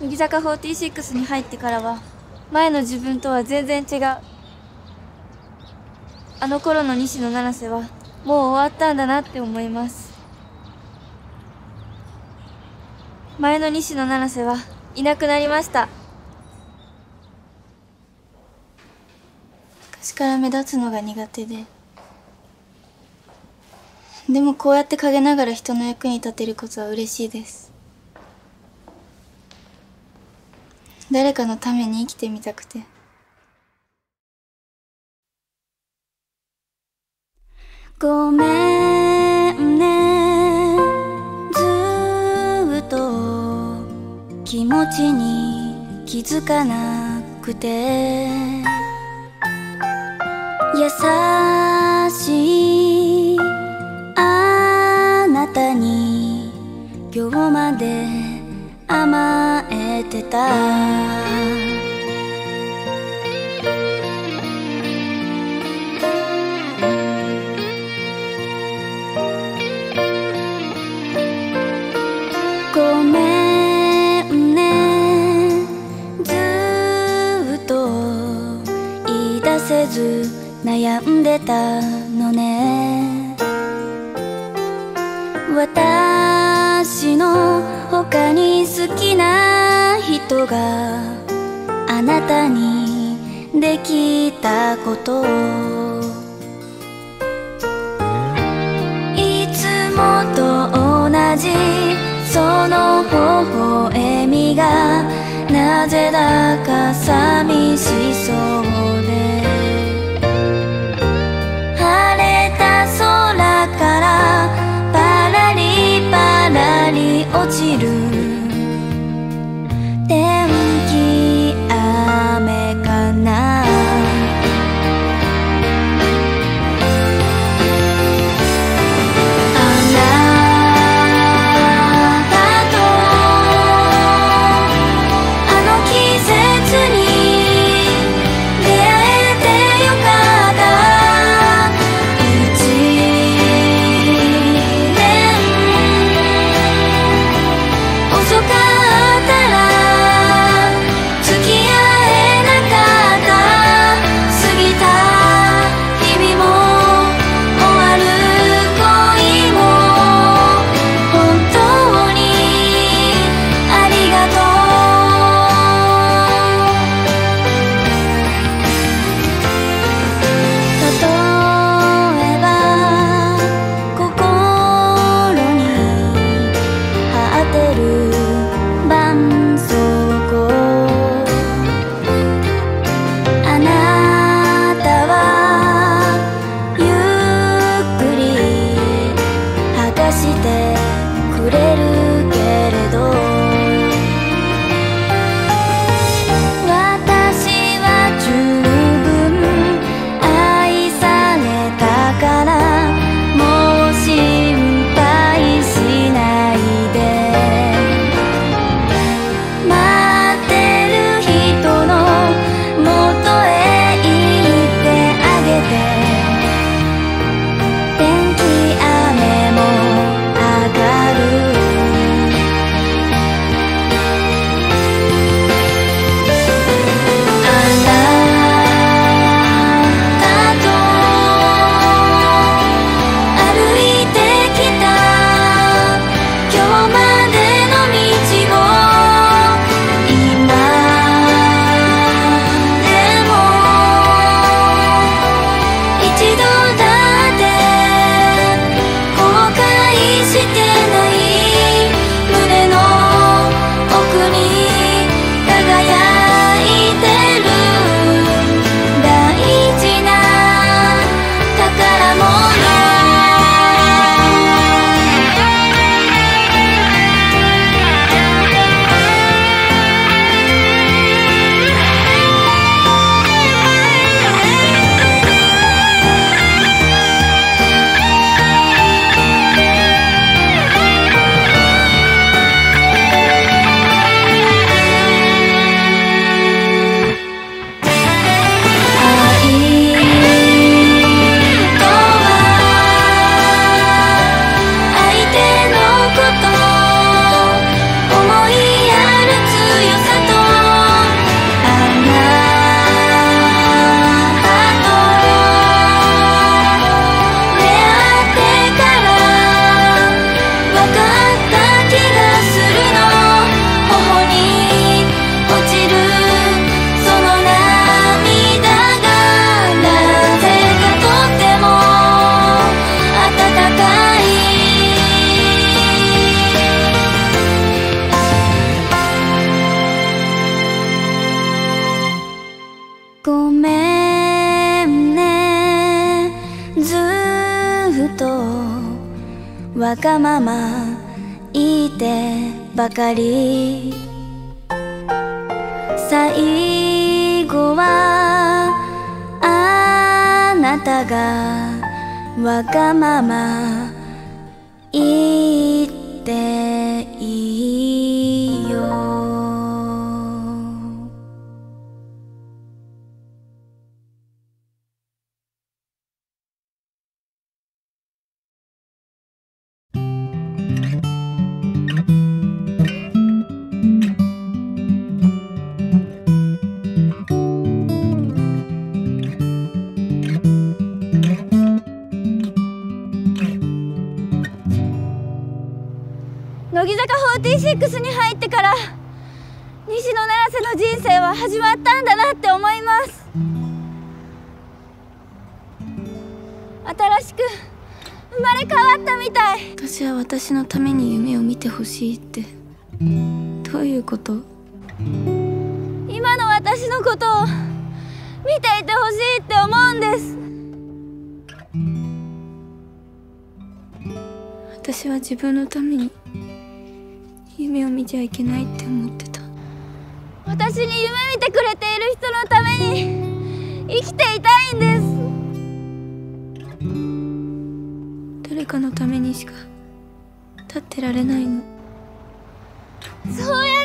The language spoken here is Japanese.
乃木坂46に入ってからは前の自分とは全然違う。あの頃の西野七瀬はもう終わったんだなって思います。前の西野七瀬はいなくなりました。昔から目立つのが苦手で。でもこうやって陰ながら人の役に立てることは嬉しいです。誰かのために生きてみたくて。ごめんね。ずっと気持ちに気づかなくて。優しいあなたに今日まで甘えてた。せず悩んでたのね。私の他に好きな人があなたにできたこと。をいつもと同じその微笑みがなぜだか寂しそう。murder わがまま言ってばかり。最後はあなたがわがまま言って。坂46に入ってから西野七瀬の人生は始まったんだなって思います。新しく生まれ変わったみたい。私は私のために夢を見てほしいって。どういうこと？今の私のことを見ていてほしいって思うんです。私は自分のために夢を見ちゃいけないって思ってた。私に夢見てくれている人のために生きていたいんです。誰かのためにしか立ってられないの。そうや